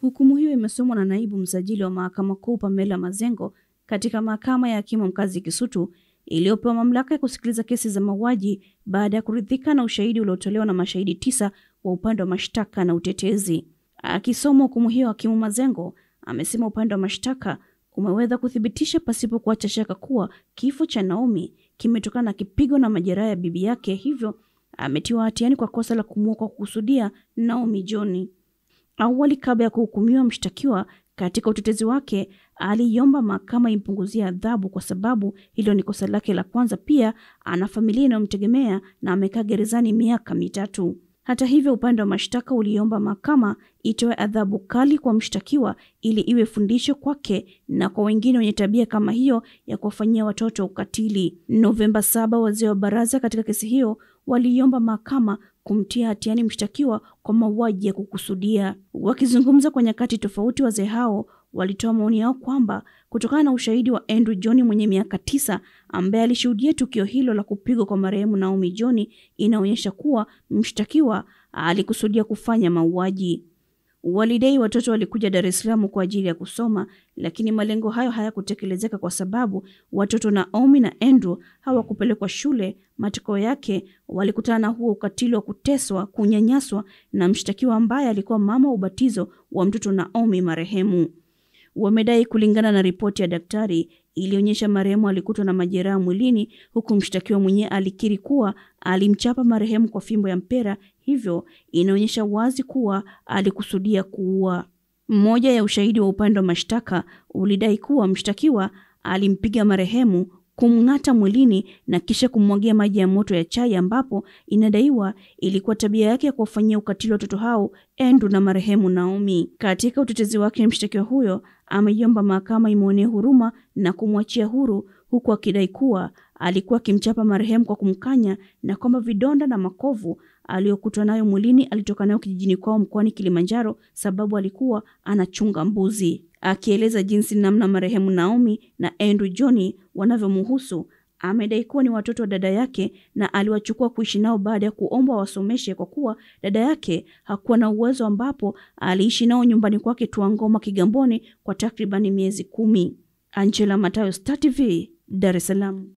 Hukumu hiyo imesomwa na naibu msajili wa mahakama kuu Pamela Mazengo katika mahakama ya hakimu mkazi Kisutu iliyopewa mamlaka ya kusikiliza kesi za mauaji baada ya kuridhika na ushahidi uliotolewa na mashahidi tisa wa upande wa mashtaka na utetezi. Akisoma hukumu hiyo, hakimu Mazengo amesema upande wa mashtaka umeweza kuthibitisha pasipo kuacha shaka kuwa kifo cha Naomi kimetokana na kipigo na majeraha ya bibi yake, hivyo ametiwa hatiani kwa kosa la kumuua kwa kukusudia Naomi John. Awali, kabla ya kuhukumiwa, mshtakiwa katika utetezi wake aliiomba mahakama impunguzie adhabu kwa sababu hilo ni kosa lake la kwanza. Pia ana familia inayomtegemea na amekaa gerezani miaka mitatu. Hata hivyo, upande wa mashtaka uliomba mahakama itoe adhabu kali kwa mshtakiwa ili iwe fundisho kwake na kwa wengine wenye tabia kama hiyo ya kuwafanyia watoto ukatili. Novemba saba, wazee wa baraza katika kesi hiyo waliomba mahakama kumtia hatiani mshtakiwa kwa mauaji ya kukusudia. Wakizungumza kwa nyakati tofauti, wazee hao walitoa maoni yao kwamba kutokana na ushahidi wa Andrew John mwenye miaka tisa ambaye alishuhudia tukio hilo la kupigwa kwa marehemu Naomi John inaonyesha kuwa mshtakiwa alikusudia kufanya mauaji. Walidai watoto walikuja Dar es Salaam kwa ajili ya kusoma, lakini malengo hayo hayakutekelezeka kwa sababu watoto Naomi na Andrew hawakupelekwa shule. Matokeo yake walikutana na huo ukatili wa kuteswa, kunyanyaswa na mshtakiwa ambaye alikuwa mama wa ubatizo wa mtoto Naomi marehemu. Wamedai kulingana na ripoti ya daktari ilionyesha marehemu alikutwa na majeraha mwilini, huku mshtakiwa mwenyewe alikiri kuwa alimchapa marehemu kwa fimbo ya mpera, hivyo inaonyesha wazi kuwa alikusudia kuua. Mmoja ya ushahidi wa upande wa mashtaka ulidai kuwa mshtakiwa alimpiga marehemu kumng'ata mwilini na kisha kumwagia maji ya moto ya chai, ambapo inadaiwa ilikuwa tabia yake ya kuwafanyia ukatili watoto hao Andrew na marehemu Naomi. Katika utetezi wake, mshtakiwa huyo ameiomba mahakama imwonee huruma na kumwachia huru, huku akidai kuwa alikuwa akimchapa marehemu kwa kumkanya na kwamba vidonda na makovu aliyokutwa nayo mwilini alitoka nayo kijijini kwao mkoani Kilimanjaro, sababu alikuwa anachunga mbuzi. Akieleza jinsi namna marehemu Naomi na Andrew Johni wanavyomuhusu, amedai kuwa ni watoto wa dada yake na aliwachukua kuishi nao baada ya kuombwa wasomeshe kwa kuwa dada yake hakuwa na uwezo, ambapo aliishi nao nyumbani kwake Tuangoma, Kigamboni kwa takribani miezi kumi. Angela Matayo, Dar es Salaam.